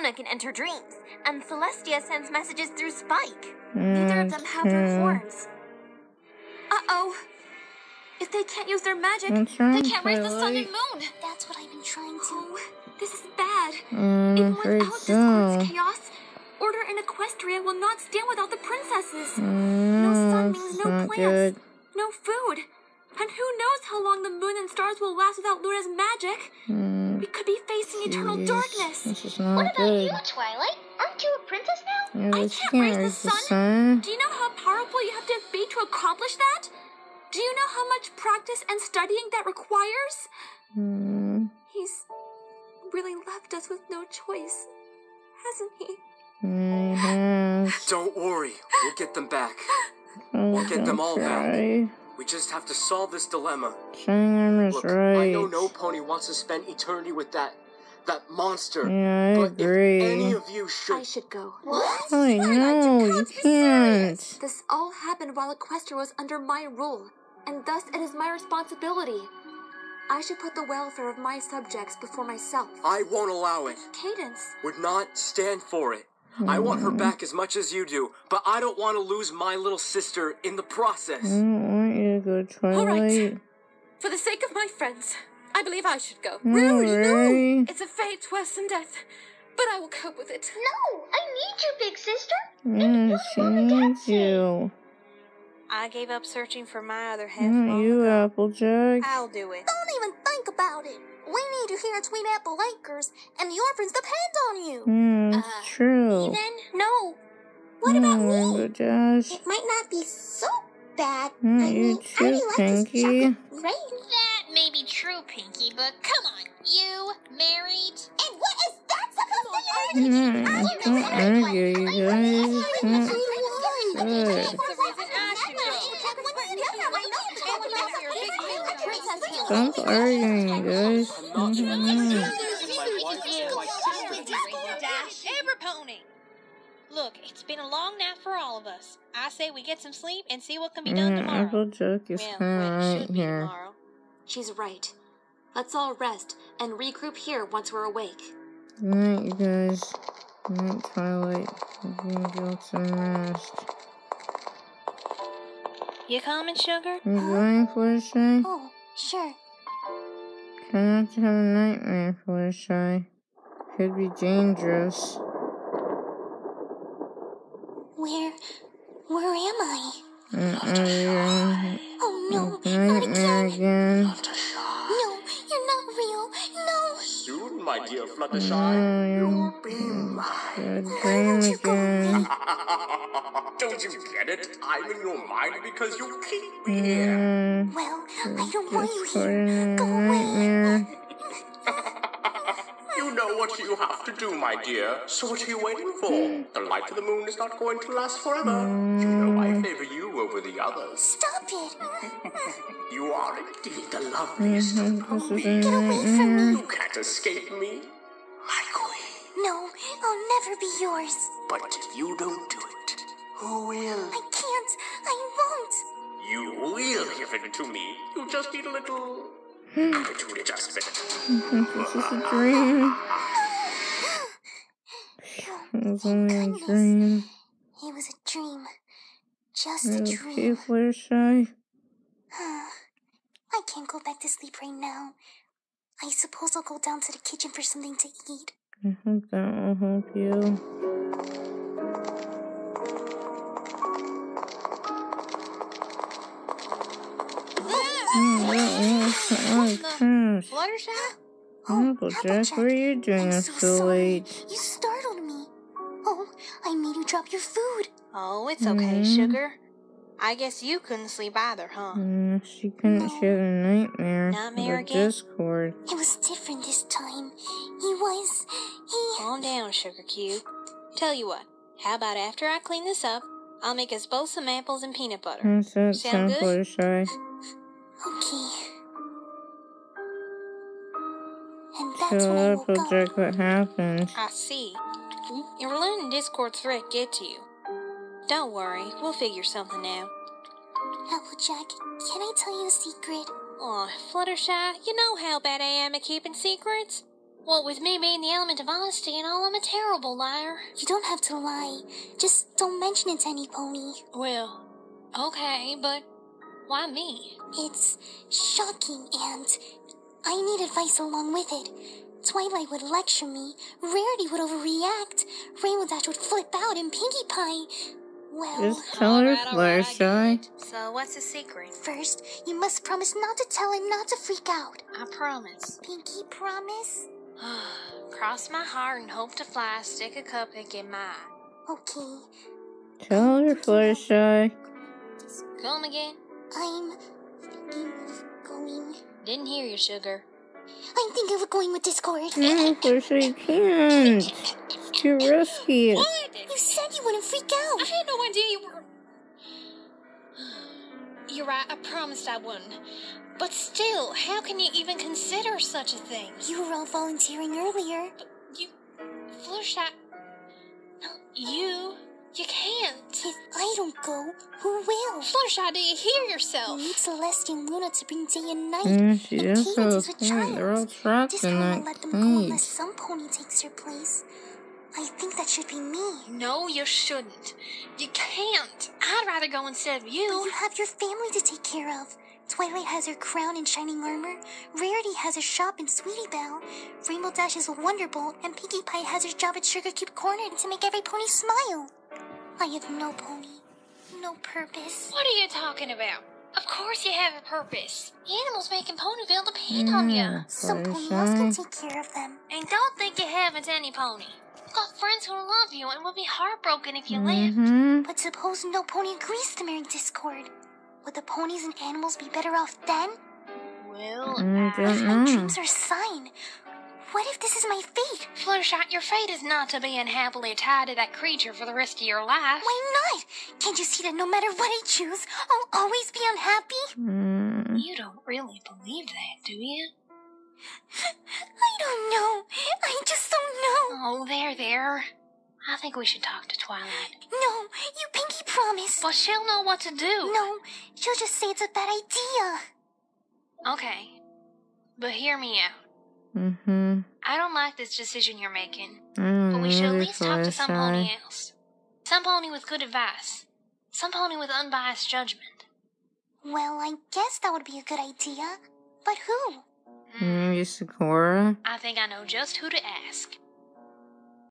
Fiona can enter dreams, and Celestia sends messages through Spike. Neither of them have their Okay. horns. Uh-oh. If they can't use their magic, they can't raise the sun and moon. That's what I've been trying to. Oh, this is bad. Mm, Even without so. Discord's chaos, Order in Equestria will not stand without the princesses. No sun Mm, means no plants, good. no food. And who knows how long the moon and stars will last without Luna's magic? Mm, We could be facing eternal jeez. darkness. This is What not about good. you, Twilight? Aren't you a princess now? Yeah, I but can't can't raise the raise the sun. sun. Do you know how powerful you have to be to accomplish that? Do you know how much practice and studying that requires? Mm, He's really left us with no choice, hasn't he? it has. Don't worry, we'll get them back. Oh, We'll get them don't all back. Cry. We just have to solve this dilemma. Shining armor is Look, right. I know no pony wants to spend eternity with that that monster. Yeah, I but agree. if any of you should. I should should go. What? I know, you can't. This all happened while Equestria was under my rule, and thus it is my responsibility. I should put the welfare of my subjects before myself. I won't allow it. Cadance, Would not stand for it. I want her mm. back as much as you do, but I don't want to lose my little sister in the process. I don't want you to go, Twilight. All right. for the sake of my friends, I believe I should go. Really? No. It's a fate worse than death, but I will cope with it. No, I need you, big sister. Yeah, she needs you. I gave up searching for my other half. Not long you, ago. Applejack. I'll do it. Don't even think about it. We need you here at Sweet Apple Acres, and the orphans depend on you. Hmm, Uh, true. Then, no. What about Hmm, me? but Josh. It might not be so bad. Hmm, I you mean, I too, really like Pinkie. this chocolate rain. That may be true, Pinkie, but come on, you married? And what is that supposed to mean? Hmm, don't argue, you guys. Hmm, good. Stop arguing, you guys. I'm Look, it's been a long night for all of us. I say we get some sleep and see what can be done Hmm, tomorrow. Applejack is well, kind when it of should right be here. tomorrow. She's right. Let's all rest and regroup here once we're awake. Good night, you guys. Night, Twilight. I'm gonna get some rest. You coming, sugar? You going, Fluttershy? Oh, sure. Try not to have a nightmare, Fluttershy. Could be dangerous. Where, where am I? Uh-oh, Oh no, not nightmare again. again. No, you're not real. No. Soon, my dear No, Fluttershy, you're you'll be mine. a dream again. Don't you get it? I'm in your mind because you keep me here. Well, I don't want you here. Go away. Nightmare. You know what you have to do, my dear. So what are you waiting for? The light of the moon is not going to last forever. You know I favor you over the others. Stop it. You are indeed the loveliest of mm-hmm. This ponies. Get away from nightmare. You can't escape me, my queen. No, I'll never be yours. But if you don't do it, who will? I can't. I won't. You will give it to me. You just need a little attitude adjustment. This is a dream. It was only a dream. It was a dream. Just a Are you okay, dream. Fluttershy? I can't go back to sleep right now. I suppose I'll go down to the kitchen for something to eat. I hope that will help you. Hmm. Oh, gosh. Fluttershy? Applejack, what are you doing I'm up so so sorry. late? You startled me. Oh, I made you drop your food. Oh, it's okay, Mhm. sugar. I guess you couldn't sleep either, huh? Mm, she couldn't she had a nightmare. Nightmare with again? Discord. It was different this time. He was. He. Calm down, Sugar Cube. Tell you what, how about after I clean this up, I'll make us both some apples and peanut butter. How's that Sound sound, good? Fluttershy? Okay. That's Tell when I woke up. Applejack what happened. I see. Mm, You're letting Discord threat get to you. Don't worry, we'll figure something out. Applejack, can I tell you a secret? Aw, Fluttershy, you know how bad I am at keeping secrets. What with me being the element of honesty and all, I'm a terrible liar. You don't have to lie. Just don't mention it to any pony. Well, okay, but why me? It's shocking and I need advice along with it. Twilight would lecture me, Rarity would overreact, Rainbow Dash would flip out, and Pinkie Pie. Well, Just tell her Alright, alright, I Fluttershy. get it. So what's the secret? first, you must promise not to tell and not to freak out. I promise. Pinkie, promise? Cross my heart and hope to fly, stick a cupcake in my eye. Okay, Tell her Fluttershy. Come again? I'm thinking of going. I didn't hear you, sugar. I think thinking of going with Discord. No, Fluttershy, you can't. It's too risky. What? You said you wouldn't freak out. I had no idea you were. You're right, I promised I wouldn't. But still, how can you even consider such a thing? You were all volunteering earlier. You. Fluttershy. No, you. You can't. If I don't go, who will? Fluttershy, do you hear yourself? We need Celeste and Luna to bring day and night. Mm, she and does have Cadance is a point. They're all child. trapped Discord in will that let them go unless some pony takes her place. I think that should be me. No, you shouldn't. You can't. I'd rather go instead of But you. you have your family to take care of. Twilight has her crown and shining armor. Rarity has her shop in Sweetie Belle. Rainbow Dash is a Wonderbolt, and Pinkie Pie has her job at Sugar Cube Corner to make every pony smile. I have no pony, no purpose. What are you talking about? Of course you have a purpose. The animals making Ponyville depend on you. Mm, Some pony else can take care of them. And don't think you haven't any pony. I've got friends who love you and would be heartbroken if you left. Mm-hmm. But suppose no pony agrees to marry Discord. Would the ponies and animals be better off then? Well, Mm, uh, If my dreams are a sign, what if this is my fate? Fluttershy, your fate is not to be unhappily tied to that creature for the rest of your life. Why not? Can't you see that no matter what I choose, I'll always be unhappy? Mm. You don't really believe that, do you? I don't know. I just don't know. Oh, there, there. I think we should talk to Twilight. No, you pinky promise. But she'll know what to do. No, she'll just say it's a bad idea. Okay. But hear me out. Mm-hmm. I don't like this decision you're making. Mm, But we should at least talk to some pony else. Some pony with good advice. Some pony with unbiased judgment. Well, I guess that would be a good idea. But who? Maybe Zecora. I think I know just who to ask.